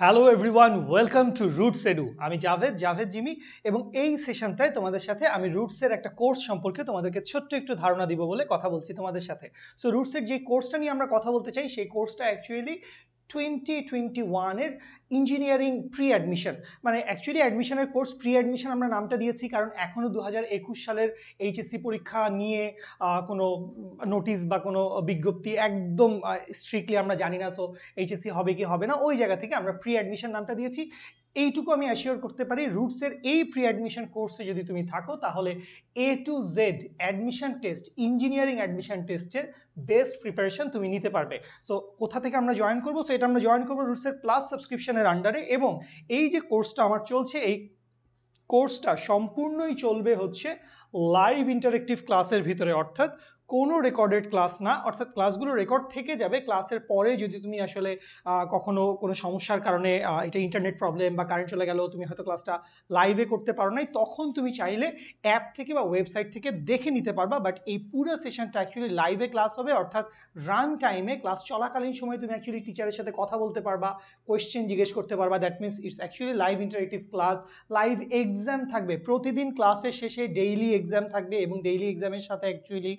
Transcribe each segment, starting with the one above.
Hello everyone welcome to Roots Edu আমি Javed Javed Jimmy এবং এই সেশনটায় তোমাদের সাথে আমি রুটসের একটা কোর্স সম্পর্কে তোমাদেরকে ছোট্ট একটু ধারণা দিব বলে কথা বলছি তোমাদের সাথে। সো রুটসের যে কোর্সটা নিয়ে আমরা কথা বলতে চাই, সেই কোর্সটা অ্যাকচুয়ালি টোয়েন্টি টোয়েন্টি ওয়ানের ইঞ্জিনিয়ারিং প্রি অ্যাডমিশন মানে অ্যাকচুয়ালি অ্যাডমিশনের কোর্স প্রি অ্যাডমিশন আমরা নামটা দিয়েছি, কারণ এখনও দু হাজার একুশ সালের এইচএসসি পরীক্ষা নিয়ে কোনো নোটিশ বা কোনো বিজ্ঞপ্তি একদম স্ট্রিক্টলি আমরা জানি না সো এইচএসসি হবে কি হবে না, ওই জায়গা থেকে আমরা প্রি অ্যাডমিশন নামটা দিয়েছি। এইটুকু আমি অ্যাসিওর করতে পারি রুটসের এই প্রি অ্যাডমিশন কোর্সে যদি তুমি থাকো, তাহলে A to Z admission test engineering admission টেস্টের বেস্ট প্রিপারেশন তুমি নিতে পারবে। সো কোথা থেকে আমরা জয়েন করব? সো এটা আমরা জয়েন করব রুটসের প্লাস সাবস্ক্রিপশনের আন্ডারে এবং এই যে কোর্সটা আমার চলছে, এই কোর্সটা সম্পূর্ণই চলবে হচ্ছে লাইভ ইন্টারেক্টিভ ক্লাসের ভিতরে, অর্থাৎ কোনো রেকর্ডেড ক্লাস না, অর্থাৎ ক্লাসগুলো রেকর্ড থেকে যাবে ক্লাসের পরে যদি তুমি আসলে কখনো কোনো সমস্যার কারণে এটা ইন্টারনেট প্রবলেম বা কারেন্ট চলে গেল, তুমি হয়তো ক্লাসটা লাইভে করতে পারো নাই, তখন তুমি চাইলে অ্যাপ থেকে বা ওয়েবসাইট থেকে দেখে নিতে পারবা বাট এই পুরো সেশনটা অ্যাকচুয়ালি লাইভে ক্লাস হবে, অর্থাৎ রান টাইমে ক্লাস চলাকালীন সময় তুমি অ্যাকচুয়ালি টিচারের সাথে কথা বলতে পারবা কোয়েশ্চেন জিজ্ঞেস করতে পারবা that means it's actually live interactive class live exam থাকবে, প্রতিদিন ক্লাসের শেষে ডেইলি এক্সাম থাকবে এবং ডেইলি এক্সামের সাথে অ্যাকচুয়ালি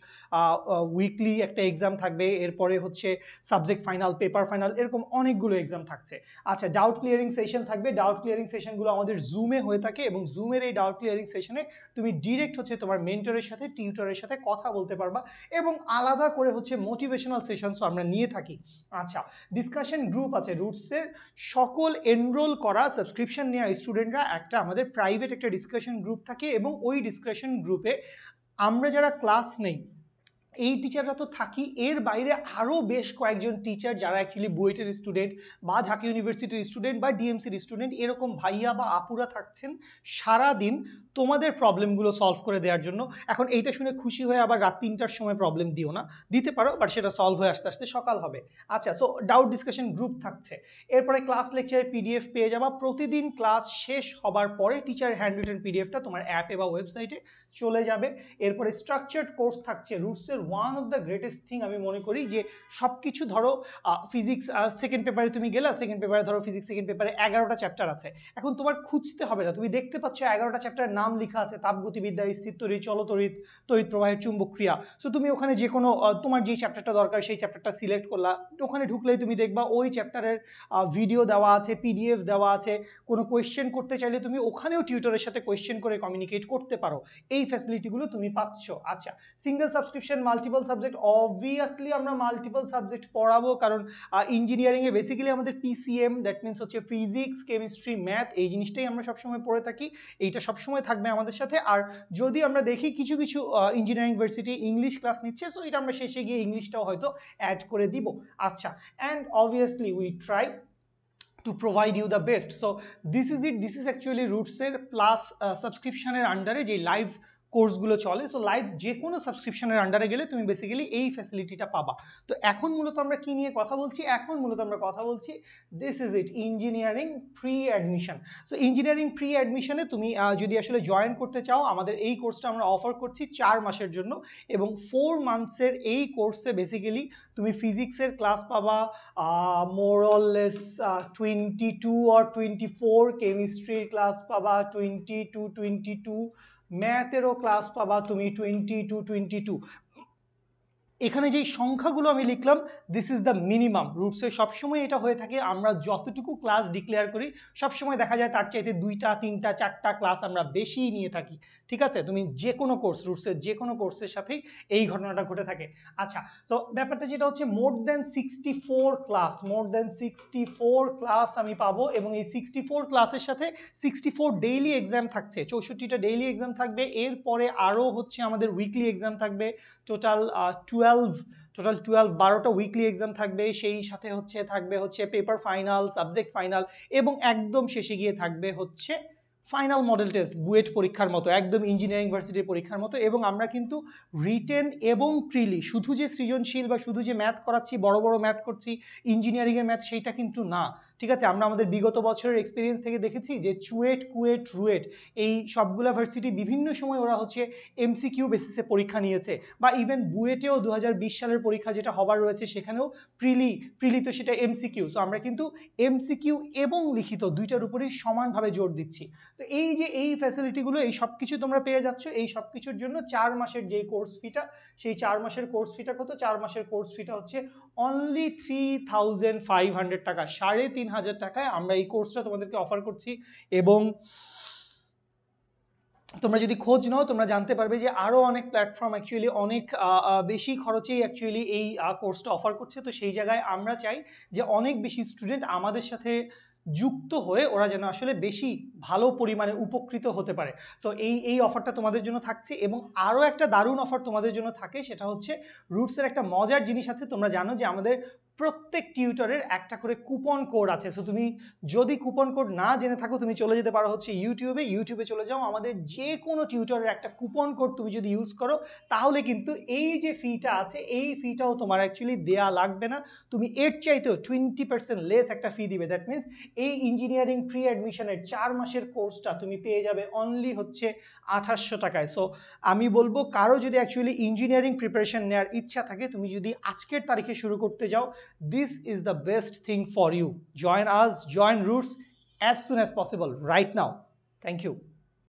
উইকলি একটা এক্সাম থাকবে, এরপরে হচ্ছে সাবজেক্ট ফাইনাল পেপার ফাইনাল এরকম অনেকগুলো এক্সাম থাকছে। আচ্ছা ডাউট ক্লিয়ারিং সেশন থাকবে। ডাউট ক্লিয়ারিং সেশনগুলো আমাদের জুমে হয়ে থাকে এবং জুমের এই ডাউট ক্লিয়ারিং সেশনে তুমি ডিরেক্ট হচ্ছে তোমার মেন্টরের সাথে টিউটরের সাথে কথা বলতে পারবা এবং আলাদা করে হচ্ছে মোটিভেশনাল সেশনসও আমরা নিয়ে থাকি। আচ্ছা ডিসকাশন গ্রুপ আছে রুটসের সকল এনরোল করা সাবস্ক্রিপশন নেওয়া স্টুডেন্টরা একটা আমাদের প্রাইভেট একটা ডিসকাশন গ্রুপ থাকে এবং ওই ডিসকাশন গ্রুপে আমরা যারা ক্লাস নেই এই টিচাররা তো থাকি। এর বাইরে আরও বেশ কয়েকজন টিচার যারা অ্যাকচুয়ালি বুয়েটের স্টুডেন্ট বা ঢাকা ইউনিভার্সিটির স্টুডেন্ট বা ডিএমসির স্টুডেন্ট এরকম ভাইয়া বা আপুরা থাকছেন সারা দিন তোমাদের প্রবলেমগুলো সলভ করে দেওয়ার জন্য। এখন এইটা শুনে খুশি হয়ে আবার রাত তিনটার সময় প্রবলেম দিও না। দিতে পারো বাট সেটা সলভ হয়ে আস্তে আস্তে সকাল হবে। আচ্ছা সো ডাউট ডিসকাশন গ্রুপ থাকছে। এরপরে ক্লাস লেকচারের পিডিএফ পেয়ে যাবা। প্রতিদিন ক্লাস শেষ হবার পরে টিচার হ্যান্ড রিটেন পিডিএফটা তোমার অ্যাপে বা ওয়েবসাইটে চলে যাবে। এরপরে স্ট্রাকচার্ড কোর্স থাকছে রুটসের one of the greatest thing আমি মনে করি যে সব কিছু ধরো ফিজিক্স সেকেন্ড পেপারে তুমি গেলা সেকেন্ড পেপারে ধরো ফিজিক্স সেকেন্ড পেপারে এগারোটা চ্যাপ্টার আছে। এখন তোমার খুঁজতে হবে না। তুমি দেখতে পাচ্ছ এগারোটা চ্যাপ্টারের নাম লেখা আছে, তাপগতিবিদ্যা স্থির তড়িৎ চলতড়িৎ তড়িৎ প্রবাহের চুম্বক ক্রিয়া সো তুমি ওখানে যে কোনো তোমার যে চ্যাপ্টারটা দরকার, সেই চ্যাপ্টারটা সিলেক্ট করলা। ওখানে ঢুকলেই তুমি দেখবা ওই চ্যাপ্টারের ভিডিও দেওয়া আছে পিডিএফ দেওয়া আছে। কোনো কোয়েশ্চেন করতে চাইলে তুমি ওখানেও টিউটরের সাথে কোয়েশ্চেন করে কমিউনিকেট করতে পারো। এই ফ্যাসিলিটিগুলো তুমি পাচ্ছ। আচ্ছা single subscription multiple subject obviously আমরা মাল্টিপল সাবজেক্ট পড়াবো, কারণ ইঞ্জিনিয়ারিংয়ে বেসিক্যালি আমাদের পিসিএম দ্যাট মিনস হচ্ছে ফিজিক্স কেমিস্ট্রি ম্যাথ এই জিনিসটাই আমরা সবসময় পড়ে থাকি, এইটা সবসময় থাকবে আমাদের সাথে, আর যদি আমরা দেখি কিছু কিছু ইঞ্জিনিয়ারিং ইউনিভার্সিটি ইংলিশ ক্লাস নিচ্ছে সো এটা আমরা শেষে গিয়ে ইংলিশটাও হয়তো অ্যাড করে দিব। আচ্ছা and obviously we try to provide you the best, so this is it, this is actually রুটসের প্লাস সাবস্ক্রিপশনের আন্ডারে যে লাইভ কোর্সগুলো চলে সো লাইভ যে কোনো সাবস্ক্রিপশনের আন্ডারে গেলে তুমি বেসিক্যালি এই ফ্যাসিলিটিটা পাবা। তো এখন মূলত আমরা কী নিয়ে কথা বলছি? এখন মূলত আমরা কথা বলছি this is it engineering pre admission so engineering pre অ্যাডমিশনে তুমি যদি আসলে জয়েন করতে চাও, আমাদের এই কোর্সটা আমরা অফার করছি চার মাসের জন্য এবং ফোর মান্থসের এই কোর্সে বেসিক্যালি তুমি ফিজিক্সের ক্লাস পাবা more or less twenty two R twenty four কেমিস্ট্রির ক্লাস পাবা টোয়েন্টি টু টোয়েন্টি টু ম্যাথেরও ক্লাস পাবা তুমি টোয়েন্টি টু টোয়েন্টি টু এখানে যেই সংখ্যাগুলো আমি লিখলাম দিস ইজ দ্য মিনিমাম রুটসে সবসময় এটা হয়ে থাকে, আমরা যতটুকু ক্লাস ডিক্লেয়ার করি, সবসময় দেখা যায় তার চাইতে দুইটা, তিনটা, চারটা ক্লাস আমরা বেশি নিয়ে থাকি। ঠিক আছে? তুমি যে কোনো কোর্স রুটসের যে কোনো কোর্সের সাথেই এই ঘটনাটা ঘটে থাকে। আচ্ছা তো ব্যাপারটা যেটা হচ্ছে more than sixty four class more than sixty four class আমি পাবো এবং এই সিক্সটি ফোর ক্লাসের সাথে সিক্সটি ফোর ডেইলি এক্সাম থাকছে। চৌষট্টিটা ডেইলি এক্সাম থাকবে, এরপরে আরও হচ্ছে আমাদের উইকলি এক্সাম থাকবে। টোটাল টুয়েলভ টোটাল টুয়েলভ বারোটা উইকলি এক্সাম থাকবে। সেই সাথে হচ্ছে থাকবে হচ্ছে পেপার ফাইনাল সাবজেক্ট ফাইনাল এবং একদম শেষে গিয়ে থাকবে হচ্ছে ফাইনাল মডেল টেস্ট বুয়েট পরীক্ষার মতো, একদম ইঞ্জিনিয়ারিং ভার্সিটির পরীক্ষার মতো, এবং আমরা কিন্তু রিটেন এবং প্রিলি শুধু যে সৃজনশীল বা শুধু যে ম্যাথ করাচ্ছি, বড় বড় ম্যাথ করছি ইঞ্জিনিয়ারিংয়ের ম্যাথ সেইটা কিন্তু না। ঠিক আছে? আমরা আমাদের বিগত বছরের এক্সপিরিয়েন্স থেকে দেখেছি যে চুয়েট, কুয়েট, রুয়েট, এই সবগুলা ভার্সিটি বিভিন্ন সময় ওরা হচ্ছে এমসিকিউ বেসিসে পরীক্ষা নিয়েছে, বা ইভেন বুয়েটেও দু হাজার বিশ সালের পরীক্ষা যেটা হবার রয়েছে সেখানেও প্রিলি প্রিলি তো সেটা এমসিকিউ সো আমরা কিন্তু এমসিকিউ এবং লিখিত দুইটার উপরেই সমানভাবে জোর দিচ্ছি। তো এই যে এই ফ্যাসিলিটিগুলো এই সব কিছু তোমরা পেয়ে যাচ্ছ, এই সব কিছুর জন্য চার মাসের যেই কোর্স ফিটা সেই চার মাসের কোর্স ফিটা কত? চার মাসের কোর্স ফিটা হচ্ছে only three thousand five hundred টাকা, সাড়ে তিন হাজার টাকায় আমরা এই কোর্সটা তোমাদেরকে অফার করছি। এবং তোমরা যদি খোঁজ নাও, তোমরা জানতে পারবে যে আরও অনেক প্ল্যাটফর্ম অ্যাকচুয়ালি অনেক বেশি খরচেই অ্যাকচুয়ালি এই কোর্সটা অফার করছে। তো সেই জায়গায় আমরা চাই যে অনেক বেশি স্টুডেন্ট আমাদের সাথে যুক্ত হয়ে ওরা যেন আসলে বেশি ভালো পরিমাণে উপকৃত হতে পারে। সো এই এই অফারটা তোমাদের জন্য থাকছে এবং আরও একটা দারুণ অফার তোমাদের জন্য থাকে, সেটা হচ্ছে রুটসের একটা মজার জিনিস আছে। তোমরা জানো যে আমাদের প্রত্যেক টিউটরের একটা করে কুপন কোড আছে। সো তুমি যদি কুপন কোড না জেনে থাকো, তুমি চলে যেতে পারো হচ্ছে ইউটিউবে ইউটিউবে চলে যাও, আমাদের যে কোনো টিউটরের একটা কুপন কোড তুমি যদি ইউজ করো, তাহলে কিন্তু এই যে ফিটা আছে, এই ফিটাও তোমার অ্যাকচুয়ালি দেয়া লাগবে না। তুমি এর চাইতেও টোয়েন্টি পার্সেন্ট লেস একটা ফি দিবে। দ্যাট মিনস এই ইঞ্জিনিয়ারিং প্রি অ্যাডমিশনের চার মাসের কোর্সটা তুমি পেয়ে যাবে অনলি হচ্ছে আঠাশশো টাকায়। সো আমি বলব, কারও যদি অ্যাকচুয়ালি ইঞ্জিনিয়ারিং প্রিপারেশন নেওয়ার ইচ্ছা থাকে, তুমি যদি আজকের তারিখে শুরু করতে যাও this is the best thing for you. Join us, join Roots as soon as possible right now. Thank you.